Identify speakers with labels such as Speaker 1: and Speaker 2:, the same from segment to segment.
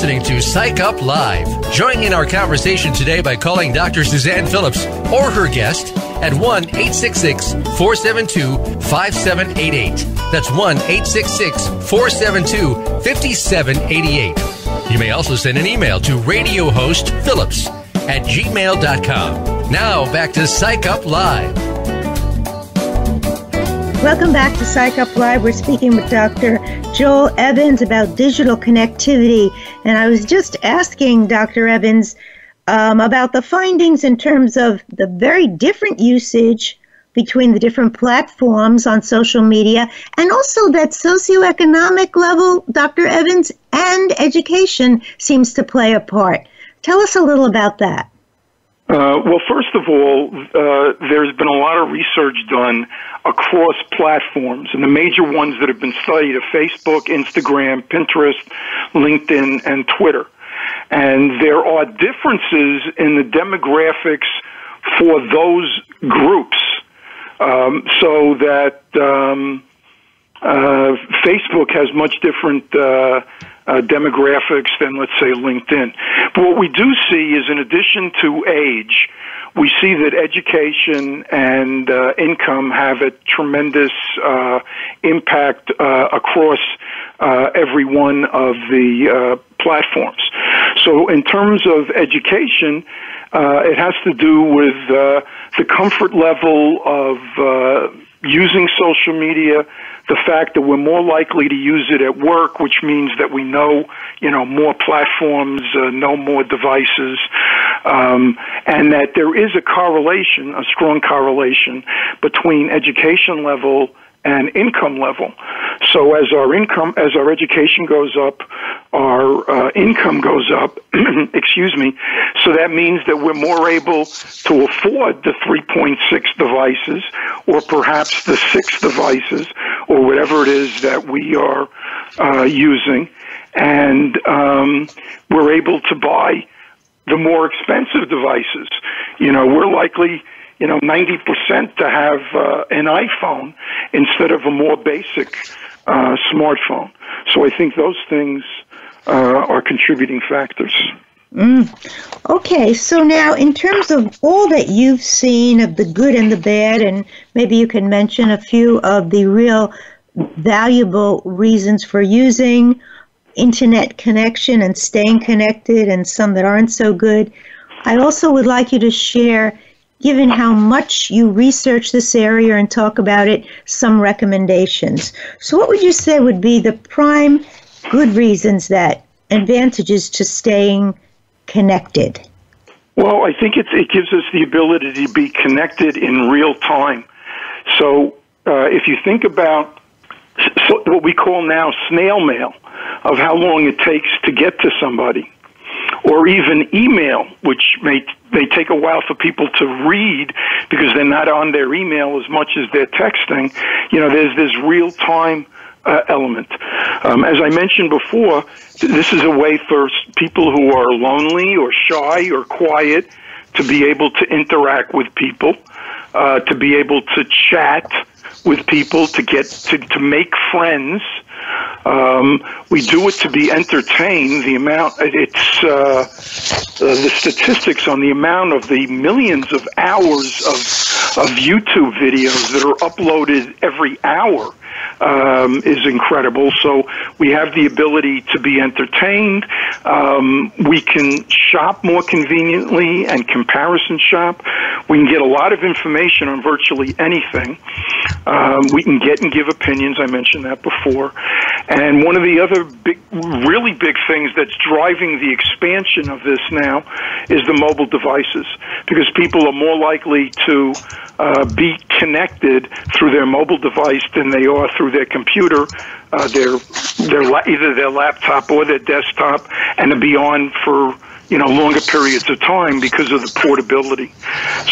Speaker 1: listening to Psych Up Live. Join in our conversation today by calling Dr. Suzanne Phillips or her guest at 1 866 472 5788. That's 1 866 472 5788. You may also send an email to radio host Phillips at gmail.com. Now back to Psych Up Live. Welcome back to Psych Up Live. We're speaking with Dr. Joel Evans about digital connectivity. And I was just asking Dr. Evans um, about the findings in terms of the very different usage between the different platforms on social media and also that socioeconomic level, Dr. Evans, and education seems to play a part. Tell us a little about that.
Speaker 2: Uh, well, first of all, uh, there's been a lot of research done across platforms, and the major ones that have been studied are Facebook, Instagram, Pinterest, LinkedIn, and Twitter. And there are differences in the demographics for those groups, um, so that um, uh, Facebook has much different uh, uh, demographics than, let's say, LinkedIn. But what we do see is, in addition to age, we see that education and uh, income have a tremendous uh, impact uh, across uh, every one of the uh, platforms. So, in terms of education, it has to do with the comfort level of using social media, the fact that we're more likely to use it at work, which means that we know, you know, more platforms, uh, know more devices, um, and that there is a correlation, a strong correlation between education level and income level. So as our income, as our education goes up, our uh, income goes up. excuse me. So that means that we're more able to afford the 3.6 devices, or perhaps the six devices, or whatever it is that we are uh, using, and um, we're able to buy the more expensive devices. You know, we're likely you know, 90% to have uh, an iPhone instead of a more basic uh, smartphone. So I think those things uh, are contributing factors.
Speaker 1: Mm. Okay, so now in terms of all that you've seen of the good and the bad, and maybe you can mention a few of the real valuable reasons for using internet connection and staying connected and some that aren't so good. I also would like you to share given how much you research this area and talk about it, some recommendations. So, what would you say would be the prime good reasons that advantages to staying connected?
Speaker 2: Well, I think it, it gives us the ability to be connected in real time. So, uh, if you think about so what we call now snail mail, of how long it takes to get to somebody, or even email, which may they take a while for people to read because they're not on their email as much as they're texting. You know, there's this real time uh, element. Um, as I mentioned before, this is a way for people who are lonely or shy or quiet to be able to interact with people, uh, to be able to chat with people, to get to, to make friends. Um, we do it to be entertained. The amount, it's uh, uh, the statistics on the amount of the millions of hours of, of YouTube videos that are uploaded every hour um, is incredible. So we have the ability to be entertained. Um, we can shop more conveniently and comparison shop. We can get a lot of information on virtually anything. Um, we can get and give opinions. I mentioned that before. And one of the other big, really big things that's driving the expansion of this now is the mobile devices because people are more likely to uh, be connected through their mobile device than they are through through their computer, uh, their their either their laptop or their desktop, and to be on for you know longer periods of time because of the portability.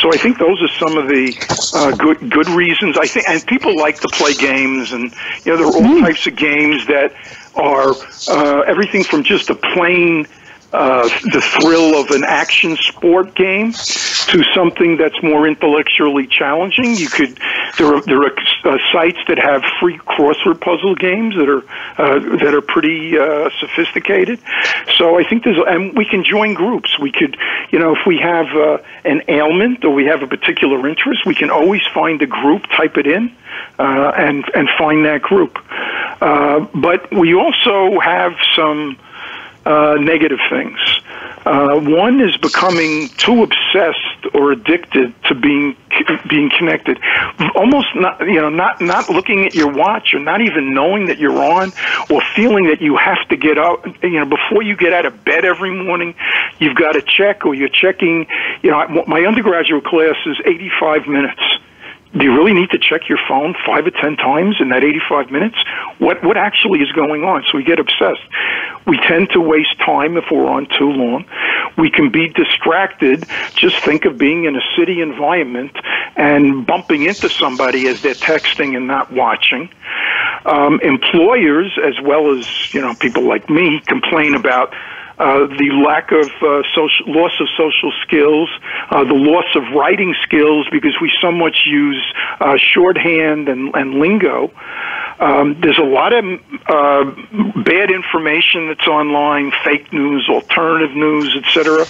Speaker 2: So I think those are some of the uh, good good reasons. I think and people like to play games, and you know there are all mm. types of games that are uh, everything from just a plain uh, the thrill of an action sport game to something that's more intellectually challenging. You could there are, there are uh, sites that have free crossword puzzle games that are uh, that are pretty uh, sophisticated. So I think there's and we can join groups. We could you know if we have uh, an ailment or we have a particular interest, we can always find a group, type it in, uh, and and find that group. Uh, but we also have some uh, negative things. Uh, one is becoming too obsessed or addicted to being being connected, almost not you know not not looking at your watch or not even knowing that you're on, or feeling that you have to get up you know before you get out of bed every morning, you've got to check or you're checking. You know, my undergraduate class is 85 minutes do you really need to check your phone five or ten times in that 85 minutes? What what actually is going on? So we get obsessed. We tend to waste time if we're on too long. We can be distracted. Just think of being in a city environment and bumping into somebody as they're texting and not watching. Um, employers, as well as you know people like me, complain about uh, the lack of uh, social, loss of social skills, uh, the loss of writing skills because we so much use uh, shorthand and, and lingo. Um, there's a lot of uh, bad information that's online, fake news, alternative news, etc.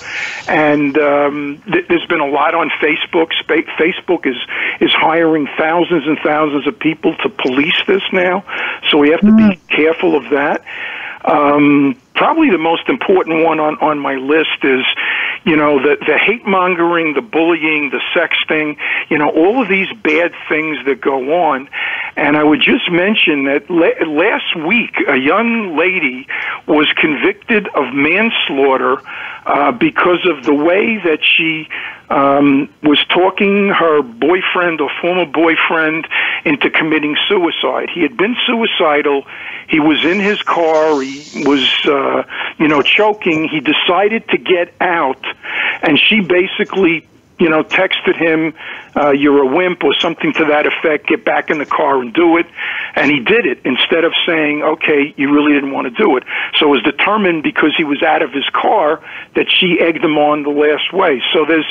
Speaker 2: And um, th- there's been a lot on Facebook. Sp- Facebook is is hiring thousands and thousands of people to police this now, so we have to be hmm. careful of that. Um, probably the most important one on, on my list is, you know, the, the hate mongering, the bullying, the sexting, you know, all of these bad things that go on. And I would just mention that la- last week, a young lady was convicted of manslaughter uh, because of the way that she um, was talking her boyfriend or former boyfriend into committing suicide. He had been suicidal. He was in his car. He was, uh, you know, choking. He decided to get out, and she basically you know, texted him, uh, you're a wimp or something to that effect, get back in the car and do it. And he did it instead of saying, okay, you really didn't want to do it. So it was determined because he was out of his car that she egged him on the last way. So there's,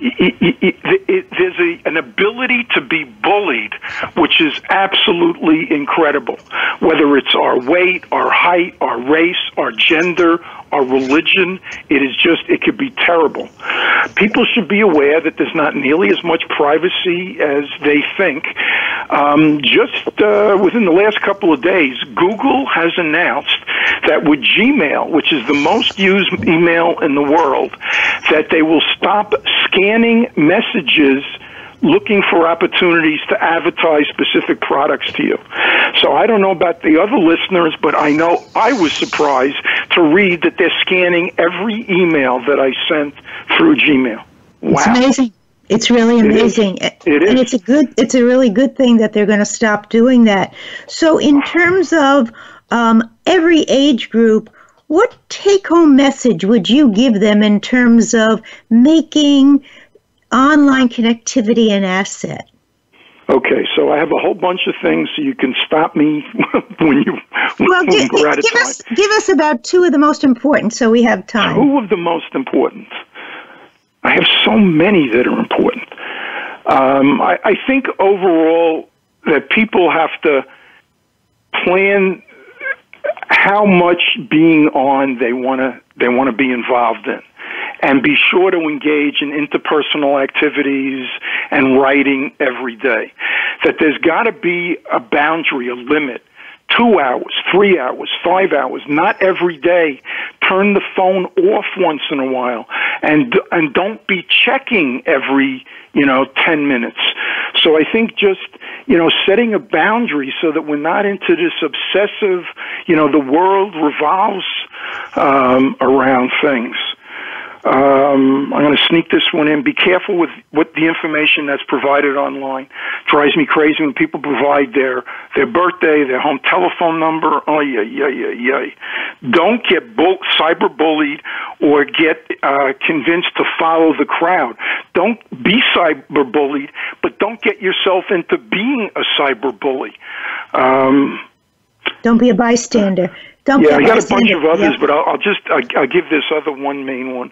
Speaker 2: it, it, it, there's a, an ability to be bullied, which is absolutely incredible. Whether it's our weight, our height, our race, our gender, our religion. It is just, it could be terrible. People should be aware that there's not nearly as much privacy as they think. Um, just uh, within the last couple of days, Google has announced that with Gmail, which is the most used email in the world, that they will stop scanning messages looking for opportunities to advertise specific products to you. So I don't know about the other listeners, but I know I was surprised to read that they're scanning every email that I sent through Gmail.
Speaker 1: Wow. It's amazing. It's really amazing. It is. It is. And it's a good it's a really good thing that they're going to stop doing that. So in terms of um, every age group, what take home message would you give them in terms of making online connectivity an asset?
Speaker 2: Okay, so I have a whole bunch of things, so you can stop me when you when, well, when g- give, Us,
Speaker 1: give us about two of the most important, so we have time. Two of the most important. I have so many that are
Speaker 2: important. Um, I, I think overall that people have to plan how much being on they want to they want to be involved in and be sure to engage in interpersonal activities and writing every day. That there's got to be a boundary, a limit two hours, three hours, five hours, not every day. Turn the phone off once in a while, and and don't be checking every you know ten minutes. So I think just you know setting a boundary so that we're not into this obsessive, you know, the world revolves um, around things. Um, I'm going to sneak this one in. Be careful with what the information that's provided online. Drives me crazy when people provide their their birthday, their home telephone number. Oh yeah, yeah, yeah, yeah. Don't get bull- cyber bullied or get uh, convinced to follow the crowd. Don't be cyber bullied, but don't get yourself into being a cyber bully.
Speaker 1: Um, don't be a bystander. Don't yeah, I got a bunch of others, yeah.
Speaker 2: but I'll, I'll just i I'll, give this other one main one.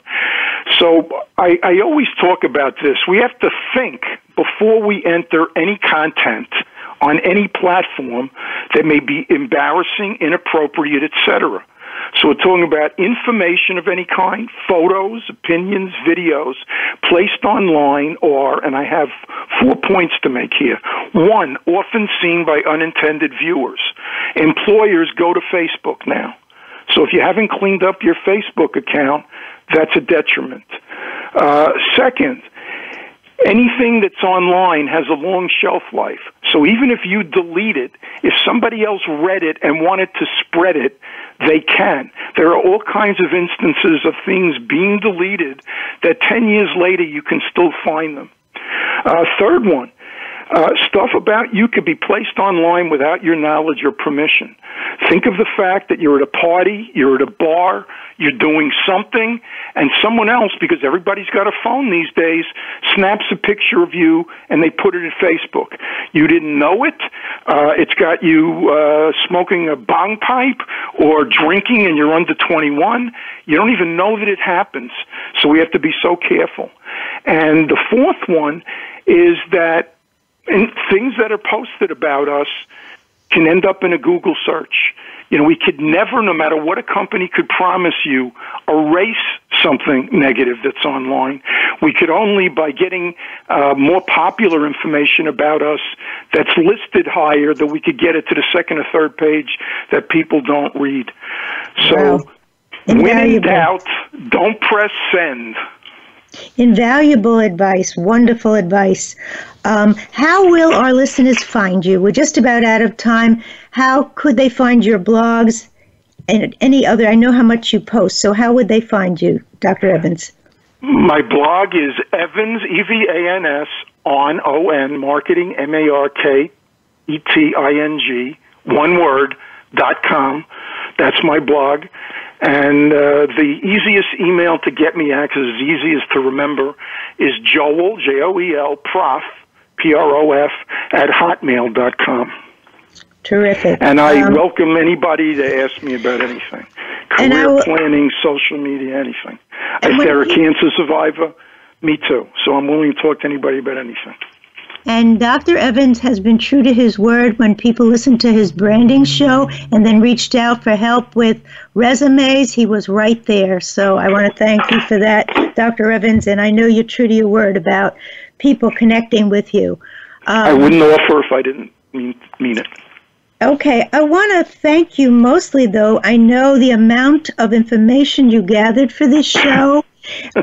Speaker 2: So I, I always talk about this. We have to think before we enter any content on any platform that may be embarrassing, inappropriate, etc. So we're talking about information of any kind, photos, opinions, videos placed online or, and I have four points to make here. One, often seen by unintended viewers. Employers go to Facebook now. So if you haven't cleaned up your Facebook account, that's a detriment. Uh, second, anything that's online has a long shelf life. So even if you delete it, if somebody else read it and wanted to spread it, they can. There are all kinds of instances of things being deleted that 10 years later you can still find them. Uh, third one, uh, stuff about you could be placed online without your knowledge or permission. Think of the fact that you're at a party, you're at a bar, you're doing something, and someone else, because everybody's got a phone these days, snaps a picture of you and they put it in Facebook. You didn't know it. Uh, it's got you uh, smoking a bong pipe or drinking and you're under 21. You don't even know that it happens. So we have to be so careful. And the fourth one is that and things that are posted about us can end up in a Google search. You know, we could never, no matter what a company could promise you, erase something negative that's online. We could only, by getting uh, more popular information about us that's listed higher, that we could get it to the second or third page that people don't read. So, wow. when in doubt, don't press send.
Speaker 1: Invaluable advice, wonderful advice. Um, how will our listeners find you? We're just about out of time. How could they find your blogs and any other? I know how much you post, so how would they find you, Dr. Evans?
Speaker 2: My blog is Evans, E V A N S, on O N, marketing, M A R K E T I N G, one word, dot com. That's my blog. And uh, the easiest email to get me at, because it's easiest to remember, is Joel, J O E L, prof, P R O F, at hotmail.com.
Speaker 1: Terrific. And I um,
Speaker 2: welcome anybody to ask me about anything career will, planning, social media, anything. If they're a cancer survivor, me too. So I'm willing to talk to anybody about anything.
Speaker 1: And Dr. Evans has been true to his word when people listened to his branding show and then reached out for help with resumes. He was right there. So I want to thank you for that, Dr. Evans. And I know you're true to your word about people connecting with you. Um, I wouldn't offer
Speaker 2: if I didn't mean, mean it.
Speaker 1: Okay, I want to thank you mostly, though. I know the amount of information you gathered for this show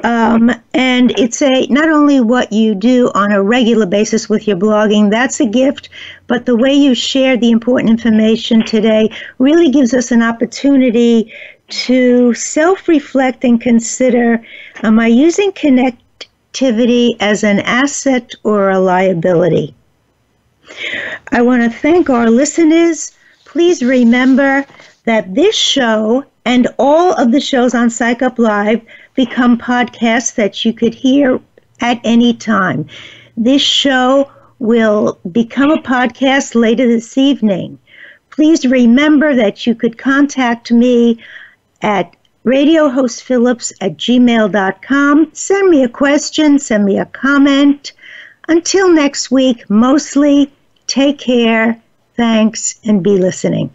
Speaker 1: um, and it's a not only what you do on a regular basis with your blogging that's a gift but the way you share the important information today really gives us an opportunity to self-reflect and consider am i using connectivity as an asset or a liability i want to thank our listeners please remember that this show and all of the shows on psych up live become podcasts that you could hear at any time. This show will become a podcast later this evening. Please remember that you could contact me at radiohostphillips at gmail.com. Send me a question, send me a comment. Until next week, mostly take care, thanks, and be listening.